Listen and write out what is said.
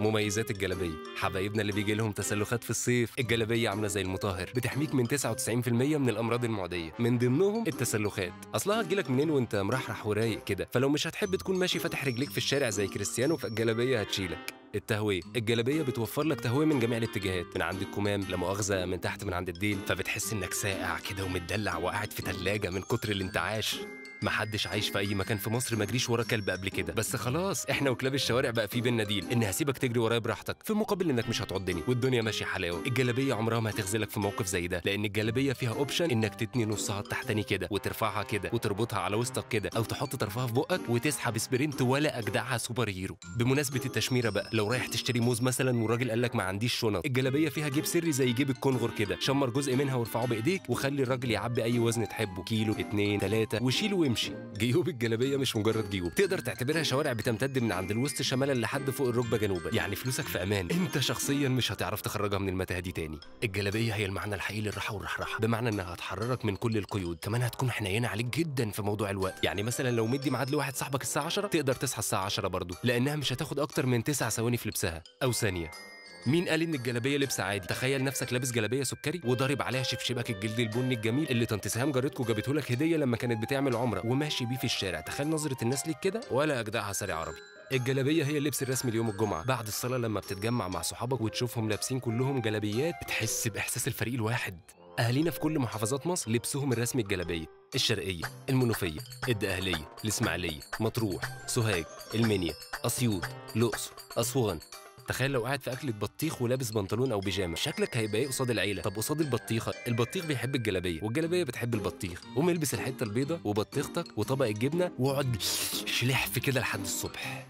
مميزات الجلابية. حبايبنا اللي بيجي لهم تسلخات في الصيف الجلابية عاملة زي المطهر بتحميك من 99% من الأمراض المعدية. من ضمنهم التسلخات. أصلها هتجيلك منين وأنت مرحرح ورايق كده؟ فلو مش هتحب تكون ماشي فاتح رجليك في الشارع زي كريستيانو فالجلابية هتشيلك. التهوية. الجلابية بتوفر لك تهوية من جميع الاتجاهات من عند الكمام لا مؤاخذة من تحت من عند الديل. فبتحس إنك ساقع كده ومتدلع وقاعد في تلاجة من كتر الانتعاش. محدش عايش في أي مكان في مصر ما جريش ورا كلب قبل كده. بس خلاص إحنا وكلاب الشوارع بقى في بينا ديل. إن هسيبك تجري ورايا براحتك. في مقابل إنك مش هتعضني والدنيا ماشية حلاوة. الجلابية عمرها ما هتخذلك في موقف زي ده. لأن الجلابية فيها option إنك تتني نصها التحتاني كده وترفعها كده وتربطها على وسطك كده أو تحط طرفها في بقك وتسحب sprint ولا أجدعها super hero. بمناسبة التشميرة بقى لو رايح تشتري موز مثلا والراجل قال لك ما عنديش شنط الجلابية فيها جيب سري زي جيب الكنغر كده. شمر جزء منها وارفعه بإيديك وخلي الراجل يعبي أي وزن تحبه. كيلو اتنين تلاتة وشيله وامشي جيوب الجلابية مش مجرد جيوب. تقدر تعتبرها شوارع بتمتد من عند الوسط شمالا لحد فوق الركبة جنوبا. يعني فلوسك في أمان. أنت شخصيا مش هتعرف تخرجها من المتاهة دي تاني. الجلابية هي المعنى الحقيقي للراحة والرحراحة. بمعنى إنها هتحررك من كل القيود. كمان هتكون حنينة عليك جدا في موضوع الوقت. يعني مثلا لو مدي ميعاد لواحد صاحبك الساعة 10 تقدر تصحى الساعة 10 برضه. لأنها مش هتاخد أكتر من 9 ثواني في لبسها. أو ثانية. مين قال إن الجلابية لبس عادي؟ تخيل نفسك لابس جلابية سكري وضارب عليها شبشبك الجلد البني الجميل اللي طنط سهام جارتكو جابته لك هدية لما كانت بتعمل عمرة وماشي بيه في الشارع. تخيل نظرة الناس ليك كده ولا أجدعها ساري عربي. الجلابية هي اللبس الرسمي ليوم الجمعة. بعد الصلاة لما بتتجمع مع صحابك وتشوفهم لابسين كلهم جلابيات بتحس بإحساس الفريق الواحد. أهالينا في كل محافظات مصر لبسهم الرسمي الجلابية الشرقية المنوفية الدقهلية الإسماعيلية مطروح سوهاج المنيا أسيوط الأقصر أسوان تخيل لو قاعد في أكلة بطيخ ولابس بنطلون أو بيجامة. شكلك هيبقى إيه قصاد العيلة؟ طب قصاد البطيخة. البطيخ بيحب الجلابية والجلابية بتحب البطيخ. قوم البس الحتة البيضة وبطيختك وطبق الجبنة واقعد شلح في كده لحد الصبح.